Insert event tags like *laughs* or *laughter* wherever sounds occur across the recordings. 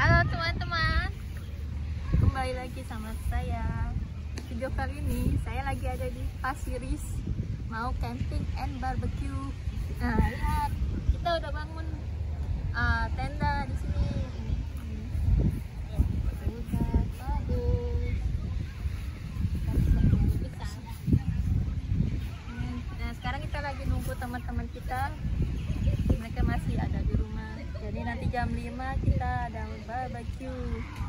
Halo teman-teman. Kembali lagi sama saya. Video kali ini saya lagi ada di Pasiris Mau camping and barbecue. Nah lihat Kita udah bangun uh, tenda di sini. Nah sekarang kita lagi nunggu teman-teman kita. Mereka masih ada di rumah jadi nanti jam 5 kita ada barbecue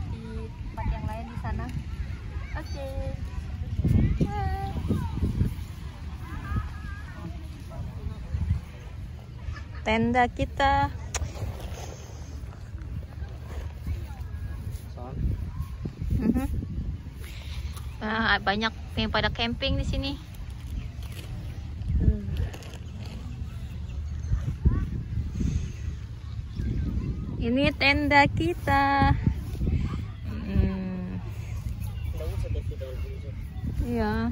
di tempat yang lain di sana. Oke. Okay. tenda kita. Mhm. Ah, banyak yang pada camping di sini Ini tenda kita. Hmm. Iya.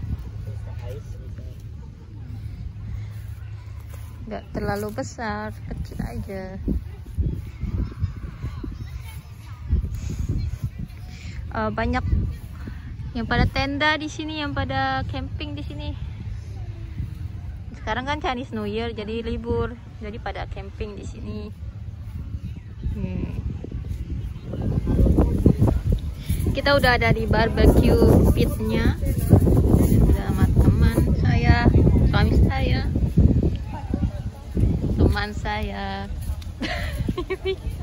Nggak terlalu besar, kecil aja. Uh, banyak yang pada tenda di sini, yang pada camping di sini. Sekarang kan Chinese New Year, jadi libur, jadi pada camping di sini. Hmm. Kita udah ada di barbecue pitnya sama teman saya, suami saya, teman saya. *laughs*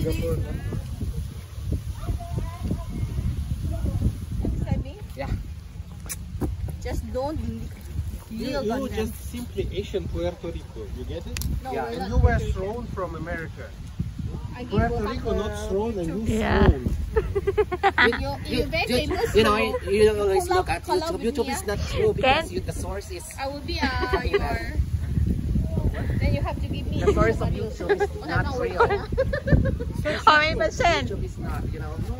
Yeah. Don't You, you just simply Asian Puerto Rico. You get it? No, yeah, and you were thrown from America. I Puerto Rico not thrown and you Yeah. thrown. *laughs* You, you very famous. You know, you know, you let's collab- look at YouTube. YouTube is not true because you, the source is I will be *laughs* uh, your. Then you have to give me. the source of. YouTube is *laughs* Oh, not no, real. How many percent? YouTube is not, you know. No.